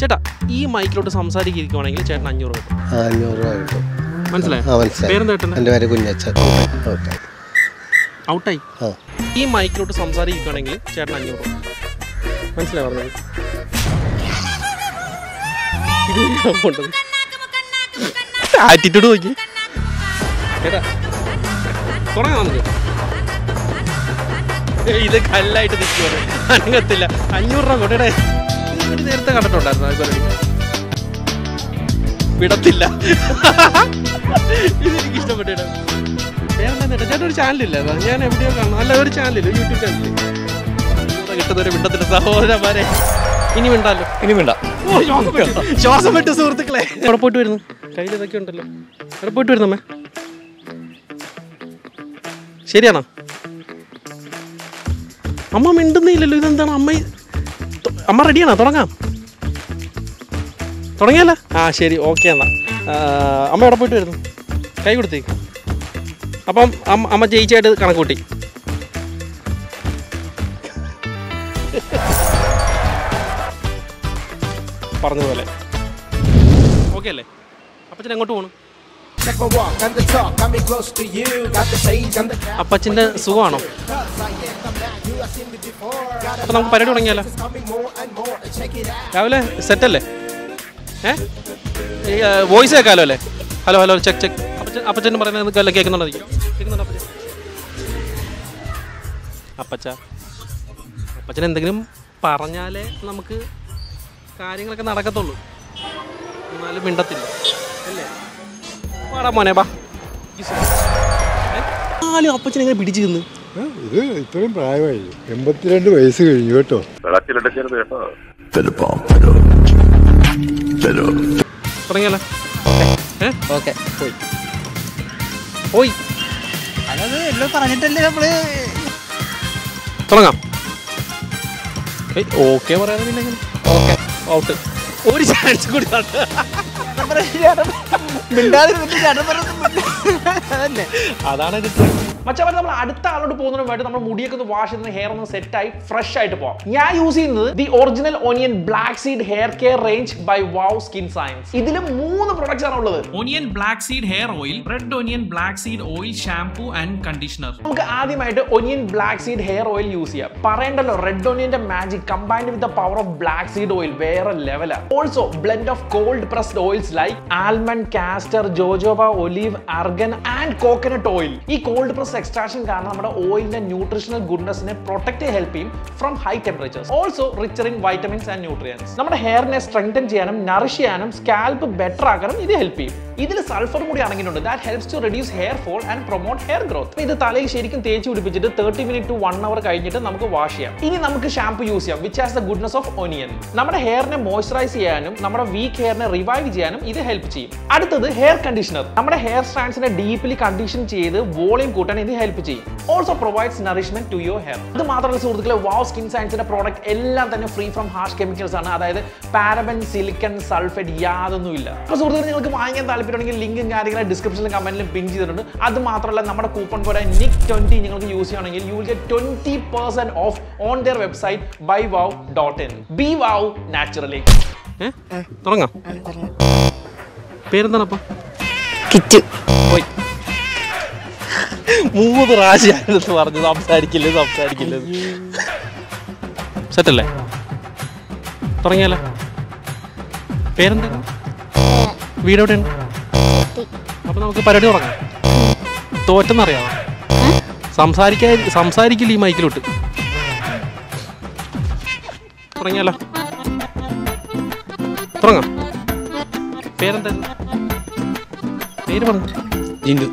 ചേട്ടാ ഈ മൈക്കിലോട്ട് സംസാരിക്കുകയാണെങ്കിൽ ചേട്ടൻ അഞ്ഞൂറ് കിട്ടും. അഞ്ഞൂറ് രൂപ കിട്ടും. മനസ്സിലായോ? കുഞ്ഞച്ചൻ. ഔട്ടായി. ഈ മൈക്കിലോട്ട് സംസാരിക്കുകയാണെങ്കിൽ ചേട്ടൻ അഞ്ഞൂറ് രൂപ മനസ്സിലായി പറഞ്ഞത്? ആറ്റിറ്റ്യൂഡ് നോക്കി ചേട്ടാ തുടങ്ങാം നമുക്ക് ഏയ് ഇത് കല്ലായിട്ട് നിൽക്കുവാണ്. അനങ്ങത്തില്ല. അഞ്ഞൂറ് രൂപ കൊണ്ടേ. ഇത് നേരത്തെ കണ്ടിട്ടുണ്ടായിരുന്നു ആ പരിപാടി വിടത്തില്ല. ഇതെനിക്ക് ഇഷ്ടപ്പെട്ടു വേറെ എന്താ ചേട്ടാ ചാനലില്ല ഞാൻ എവിടെയോ കാണും. അല്ല ഒരു ചാനലില്ല യൂട്യൂബ് ചാനലിൽ കിട്ടുന്നൊരു വിണ്ടത്തില്ല സഹോദരന്മാരെ. ഇനി മിണ്ടാലോ? ഇനി വേണ്ട ഓ, ശ്വാസം വിട്ടു. സുഹൃത്തുക്കളെ. അവിടെ പോയിട്ട് വരുന്നു? കയ്യിൽ ഇതൊക്കെ ഉണ്ടല്ലോ. അവിടെ പോയിട്ട് വരുന്നു അമ്മേ? ശരിയാണോ? അമ്മ മിണ്ടുന്നില്ലല്ലോ ഇതെന്താണ്? അമ്മ അമ്മ റെഡിയാണോ തുടങ്ങാം. തുടങ്ങിയല്ല? ആ ശരി ഓക്കെ എന്നാ. അമ്മ എവിടെ പോയിട്ട് വരുന്നു? കൈ കൊടുത്തേ. അപ്പം അമ്മ ജയിച്ചായിട്ട് കണക്ക് കൂട്ടി. പറഞ്ഞതുപോലെ. ഓക്കെ അല്ലേ? അപ്പച്ചൻ എങ്ങോട്ട് പോകണം അപ്പച്ചന്റെ സുഖമാണോ? അപ്പം നമുക്ക് പരിപാടി തുടങ്ങിയാലോ. രാവിലെ സെറ്റല്ലേ? ഏഹ് വോയിസ് കേൾക്കാലോ അല്ലേ? ഹലോ ഹലോ ചെക്ക് ചെക്ക് അപ്പച്ചൻ അപ്പച്ചൻ പറയുന്നത് കേൾക്കുന്നുണ്ടോ കേൾക്കുന്നുണ്ടോ അപ്പച്ചൻ? അപ്പച്ച അപ്പച്ചൻ എന്തെങ്കിലും പറഞ്ഞാലേ നമുക്ക് കാര്യങ്ങളൊക്കെ നടക്കത്തുള്ളൂ. എന്നാലും മിണ്ടത്തില്ല. അല്ലേ? പാടാ മോനെ ബാ നാലും അപ്പച്ചൻ എങ്ങനെ പിടിച്ചു ഇത് ഇത്രയും പ്രായമായി. എൺപത്തിരണ്ട് വയസ്സ് കഴിഞ്ഞു കേട്ടോ. വെള്ളത്തിലിടക്കരുത് കേട്ടോ. തുടങ്ങിയല്ലോ. ഏ? ഓക്കെ പോയി. പോയി. അതായത് എല്ലാം പറഞ്ഞിട്ടല്ലേ നമ്മൾ? തുടങ്ങാം. ഓക്കെ പറയാതെ പിന്നെ ഓക്കെ ഔട്ട് ഒരു ചാൻസ് കൂടി അതാണ് മിണ്ടാതിരുന്നിട്ട് മച്ചാൻ നമ്മൾ അടുത്ത ആളോട് പോകുന്നതിന് വേണ്ടി നമ്മൾ മുടിയൊക്കെ ഒന്ന് വാഷ് ചെയ്ത് ഹെയർ ഒന്ന് സെറ്റ് ആയി ഫ്രഷ് ആയിട്ട് പോകാം ഞാൻ യൂസ് ചെയ്യുന്നത് the original onion black seed hair care range by wow skin science ഇതിൽ മൂന്ന് പ്രൊഡക്ട്സ് ആണ് ഉള്ളത്. Onion black seed hair oil red onion black seed oil shampoo and conditioner നമുക്ക് ആദ്യമായിട്ട് onion black seed hair oil use ചെയ്യാം. പറയണ്ടല്ലോ red ഓണിയന്റെ magic combined with the power of black seed oil വേറെ ലെവലാണ് also blend of cold pressed oils like almond castor jojoba olive argan and coconut oil ഈ cold press extraction കാരണം നമ്മുടെ ഓയിലിന്റെ nutritional ഗുഡ്നെസ്സിനെ protect help ചെയ്യും from high temperatures also richer in vitamins and nutrients നമ്മുടെ ഹെയറിനെ സ്ട്രെങ്തൻ ചെയ്യാനും nourish ചെയ്യാനും സ്കാൽപ്പ് ബെറ്റർ ആക്കാനും ഇത് ഹെൽപ്പ് ചെയ്യും. ഇതിൽ സൾഫർ കൂടി അടങ്ങിയിട്ടുണ്ട്. That helps to reduce hair fall and promote hair growth ഇത് തലയിൽ ശരിക്കും തേച്ച് പിടിപ്പിച്ചിട്ട് thirty minute to one hour കഴിഞ്ഞിട്ട് നമുക്ക് വാഷ് ചെയ്യാം. ഇനി നമുക്ക് ഷാംപൂ യൂസ് ചെയ്യാം which has the goodness of onion നമ്മുടെ ഹെയറിനെ മോയ്സ്ചറൈസ് ചെയ്യാനും നമ്മുടെ വീക്ക് ഹെയറിനെ റിവൈവ് ചെയ്യാനും ഇത് ഹെൽപ്പ് ചെയ്യും. അടുത്തത് ഹെയർ കണ്ടീഷണർ നമ്മുടെ ഹെയർ സ്ട്രാൻഡ്സിനെ ഡീപ്ലി കണ്ടീഷൻ ചെയ്ത് വോളിയം കൂട്ടാൻ ഇത് ഹെൽപ്പ് ചെയ്യും. Also provides nourishment to your hair അത് മാത്രമല്ല സുഹൃത്തുക്കളെ വാവ് സ്കിൻ സയൻസിന്റെ പ്രോഡക്റ്റ് എല്ലാം തന്നെ ഫ്രീ ഫ്രം ഹാഷ് കെമിക്കൽസ് ആണ്. അതായത് പാരബൻ സിലിക്കൺ സൾഫേറ്റ് യാതൊന്നും ഇല്ല അപ്പോൾ സുഹൃത്തുക്കൾ നിങ്ങൾക്ക് വാങ്ങിക്കാൻ താല്പര്യമുണ്ടെങ്കിൽ ലിങ്കും കാര്യങ്ങളും ഡിസ്ക്രിപ്ഷനിലും കമന്റിലും പിൻ ചെയ്തിട്ടുണ്ട്. അത് മാത്രമല്ല നമ്മുടെ കൂപ്പൺ കോഡ് നിക് ട്വന്റി നിങ്ങൾക്ക് യൂസ് ചെയ്യണമെങ്കിൽ you will get twenty percent off on their website by wow dot in be wow naturally തുടങ്ങാം. പേരെന്താണ് അപ്പം കിറ്റ് പോയി. മൂന്ന് പ്രാവശ്യം പറഞ്ഞു സംസാരിക്കില്ല സംസാരിക്കില്ല സെറ്റല്ലേ? തുടങ്ങിയാലോ? പേരെന്താ വീട് എവിടെയാണ്? അപ്പൊ നമുക്ക് പരിപാടി തുടങ്ങാം. തോറ്റെന്നറിയാമോ സംസാരിക്കാൻ സംസാരിക്കില്ല ഈ മൈക്കിലോട്ട്. തുടങ്ങിയാലോ? തുടങ്ങാം. പേരെന്താ പേര് പറഞ്ഞു. ജിന്ദു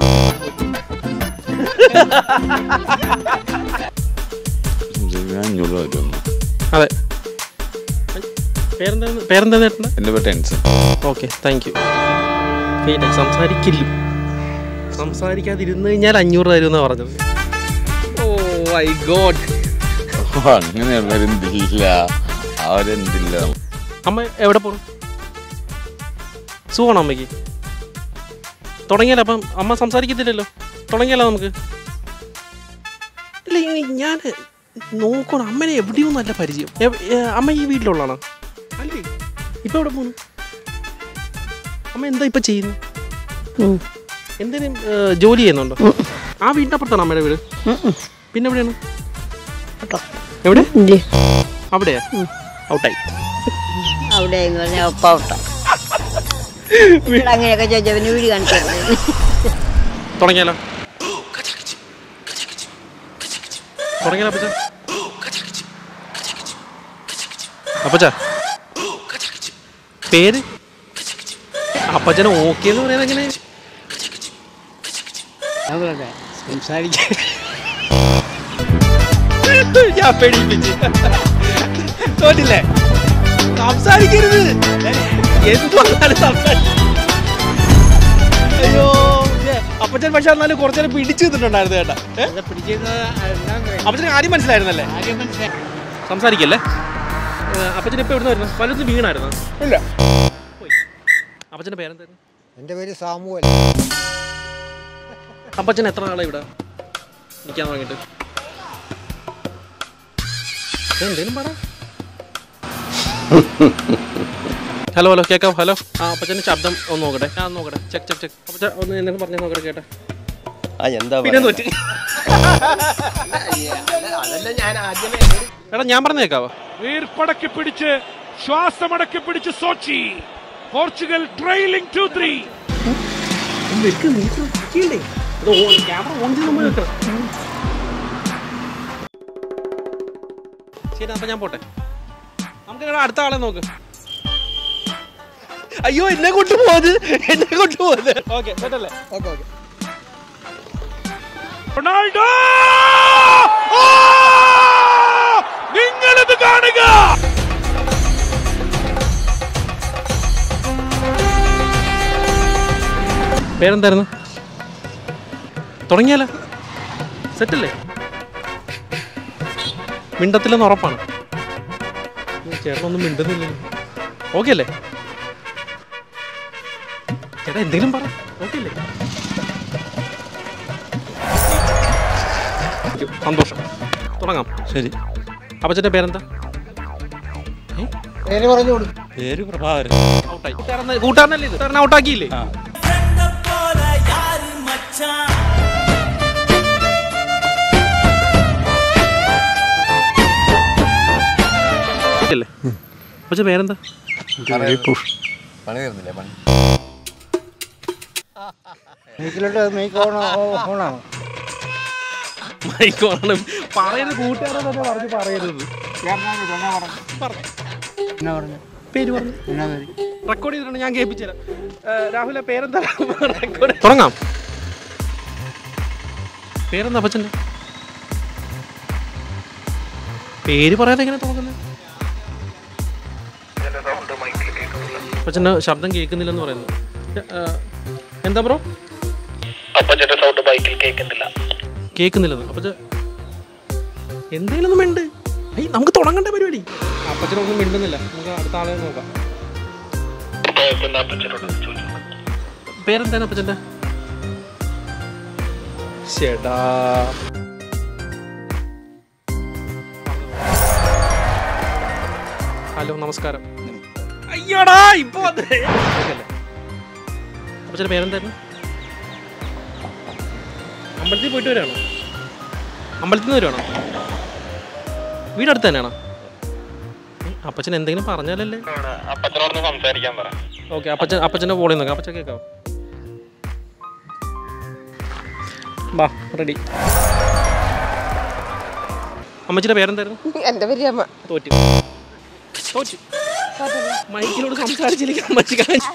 അഞ്ഞൂറ് രൂപ വരുന്നു അതെ. പേരെന്താ പേരെന്താ നേട്ടണ്ട എന്റെ പേര് ടെൻസ് ഓക്കെ താങ്ക് യു സംസാരിക്കില്ല. സംസാരിക്കാതിരുന്ന് കഴിഞ്ഞാൽ അഞ്ഞൂറ് തരുമെന്നാണ് പറഞ്ഞത്. ഓ ഐ ഗോഡ് അങ്ങനെയുള്ളവരെന്തില്ല അവരെന്തില്ല? അമ്മ എവിടെ പോണു? സുഖമാണോ അമ്മയ്ക്ക്? തുടങ്ങിയാലോ അപ്പം അമ്മ സംസാരിക്കത്തില്ലല്ലോ? തുടങ്ങിയാലോ നമുക്ക്? ഇല്ല ഇനി ഞാൻ നോക്കണം. അമ്മനെ എവിടെയോ നല്ല പരിചയം. അമ്മ ഈ വീട്ടിലുള്ളതാണ്? അല്ലേ? ഇപ്പൊ എവിടെ പോകുന്നു അമ്മ എന്താ ഇപ്പൊ ചെയ്യുന്നു? എന്തേലും ജോലി ചെയ്യുന്നുണ്ടോ? ആ വീടിന്റെ അപ്പുറത്താണ് അമ്മയുടെ വീട്? പിന്നെ എവിടെയാണ്? എവിടെ? അവിടെയാ? ഔട്ടായി. അവിടെ അങ്ങനെയൊക്കെ വീട് കാണിച്ചു തുടങ്ങിയാലോ? തുടങ്ങിയാലോ അപ്പച്ച അപ്പച്ച പേര്? അപ്പച്ചനെ ഓക്കെ എന്ന് പറയുന്നത് എങ്ങനെ? സംസാരിക്കാൻ ഞാൻ പേടിപ്പിച്ച്. തോറ്റില്ലേ? സംസാരിക്കരുത്. എന്ത് വന്നാലും സംസാരിക്കും അയ്യോ. അപ്പച്ചൻ പക്ഷെ എന്നാലും കുറച്ചു നേരം പിടിച്ചു നിന്നിട്ടുണ്ടായിരുന്നു ചേട്ടാ. അപ്പച്ചന് ആദ്യം മനസ്സിലായിരുന്നല്ലേ? സംസാരിക്കല്ലേ? അപ്പച്ചൻ ഇപ്പൊ എവിടെ വരുന്നു പലതും വീണായിരുന്നു? ഇല്ല. അപ്പച്ചന്റെ പേരെന്തായിരുന്നു? എന്റെ പേര് സാമുവൽ അപ്പച്ചൻ എത്ര നാളെ ഇവിടെ? നിൽക്കാൻ തുടങ്ങിയിട്ട്. എന്തേലും പറ. ഹലോ ഹലോ കേക്കാം ഹലോ ആ അപ്പച്ചന്റെ ശബ്ദം ഒന്ന് നോക്കട്ടെ. ഞാൻ നോക്കട്ടെ. ചെക്ക് ചെക്ക് ചെക്ക് അപ്പച്ച ഒന്ന് എന്തെങ്കിലും പറഞ്ഞ് നോക്കട്ടെ കേട്ടെ. ആ എന്താ പിന്നെ തോറ്റി എടാ ഞാൻ പറഞ്ഞേക്കാവോ? വീർപ്പടക്കി പിടിച്ച് ശ്വാസമടക്കി പിടിച്ച് Sochi. Portugal trailing two three. ശരി അപ്പൊ ഞാൻ പോട്ടെ. നമുക്ക് അടുത്ത ആളെ നോക്ക്. അയ്യോ എന്നെ കൊണ്ടുപോകുന്നത് എന്നെ കൊണ്ടുപോകുന്നത് ഓക്കെ സെറ്റല്ലേ ഓക്കെ ഓക്കെ. റൊണാൾഡോ! നിങ്ങളിത് കാണുക! പേരെന്തായിരുന്നു? തുടങ്ങിയാലോ? സെറ്റല്ലേ? മിണ്ടത്തില്ലെന്ന് ഉറപ്പാണ്. ചേട്ടനൊന്നും മിണ്ടുന്നില്ലല്ലോ. ഓക്കെ അല്ലേ? ചേട്ടാ എന്തെങ്കിലും പറ. ഓക്കെ അല്ലേ സന്തോഷം. തുടങ്ങാം. ശരി. അപ്പച്ചന്റെ പേരെന്താ? പേര് പറഞ്ഞു കൊടുക്കും. പേര് പ്രഭാകരൻ. ഔട്ടായി കൂട്ടുകാരനെ- കൂട്ടുകാരനല്ലേ ഇത്? ഔട്ടാക്കിയില്ലേ അപ്പച്ച പേരെന്താ? പണി തീർന്നില്ലേ? പണി. മൈക്ക് ഓണാണോ തന്നെ പറഞ്ഞു പറയരുത്. എന്നാ പറഞ്ഞു? പേര് പറഞ്ഞു. റെക്കോർഡ് ചെയ്തിട്ടുണ്ട് ഞാൻ കേൾപ്പിച്ചുതരാം. രാഹുല പേരെന്താ? റെക്കോർഡ് തുടങ്ങാം. പേരെന്താ അപ്പച്ചന്റെ പേര് പറയാതെ എങ്ങനെ തുടങ്ങുന്നത് അപ്പച്ചന്റെ ശബ്ദം കേൾക്കുന്നില്ലെന്ന് പറയുന്നു. എന്താ ബ്രോ? അപ്പച്ചന്റെ സൗണ്ട് ബൈക്കിൽ കേൾക്കുന്നില്ല. കേൾക്കുന്നില്ലെന്ന്. അപ്പച്ച എന്തേലും ഒന്നും മിണ്ട് നമുക്ക് തുടങ്ങണ്ട പരിപാടി. അപ്പച്ചനൊന്നും മിണ്ടുന്നില്ല. നമുക്ക് അടുത്ത ആളെ നോക്കാം. പേരെന്താണ് അപ്പച്ചന്റെ ചേട്ടാ. ഹലോ നമസ്കാരം. അയ്യോടാ ഇപ്പൊ വന്നേ അപ്പച്ചന്റെ പേരെന്തായിരുന്നു? അമ്പലത്തിൽ പോയിട്ട് വരാണോ അമ്പലത്തിൽ നിന്ന് വരുവാണോ? വീടടുത്ത് തന്നെയാണോ? അപ്പച്ചൻ എന്തെങ്കിലും പറഞ്ഞാലല്ലേ? അപ്പച്ചനോട് സംസാരിക്കാൻ പറ. ഓക്കെ അപ്പച്ചൻ അപ്പച്ചന്റെ ഫോളിൽ നോക്കാം അപ്പച്ച കേൾക്കാവോ ബാ റെഡി. അമ്മച്ചിയുടെ പേരെന്തായിരുന്നു? എന്റെ പേര് അമ്മ തോറ്റു. തോറ്റു. മൈക്കിലോട് സംസാരിച്ചിരിക്കാൻ അമ്മച്ചി കാണിച്ചു.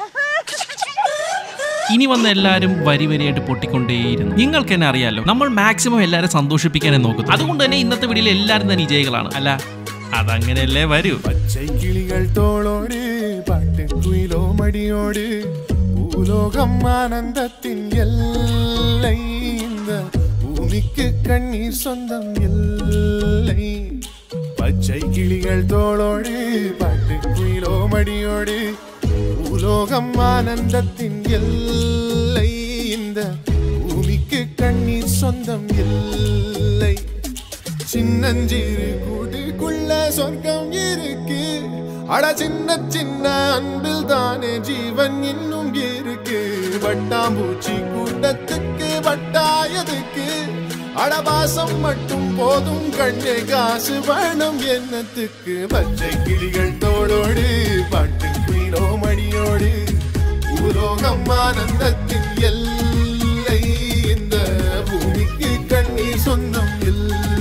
ഇനി വന്ന എല്ലാവരും വരി വരിയായിട്ട് പൊട്ടിക്കൊണ്ടേയിരുന്നു. നിങ്ങൾക്ക് തന്നെ അറിയാലോ നമ്മൾ മാക്സിമം എല്ലാവരും സന്തോഷിപ്പിക്കാനേ നോക്കുന്നു അതുകൊണ്ട് തന്നെ ഇന്നത്തെ വീഡിയോയിൽ എല്ലാവരും തന്നെ വിജയികളാണ്. അല്ല അതങ്ങനെയല്ലേ വരൂ? പച്ചക്കിളികൾ തോളോട് പാട്ടുയിലോ മടിയോട് ഭൂലോകം ആനന്ദത്തിൻ എല്ലൈ ഭൂമിക്ക് കണ്ണി സ്വന്തം എല്ലൈ പച്ചൈ കിളികൾ തോളോട് പാട്ടുയിലോ മടിയോട് பூலோகம் ஆனந்தத்தின் எல்லை. இந்த பூமிக்கு கண்ணீர் சொந்தம் இல்லை. சின்னஞ்சிறு கூட்டுக்குள்ள சொர்க்கம் இருக்கு. அட சின்ன சின்ன அன்பில் தானே ஜீவன் இன்னும் இருக்கு. வட்டாம்பூச்சி கூட்டத்துக்கு வட்டாயதுக்கு அடபாசம் மட்டும் போதும் கண்ணே காசு வேணும் என்னத்துக்கு? பச்சை கிளிகள் தோளோடு பாட்டு குயிலோ மணியோடு பூலோகம் ஆனந்தத்தின் எல்லை இந்த பூமிக்கு கண்ணீர் சொந்தம் இல்லை.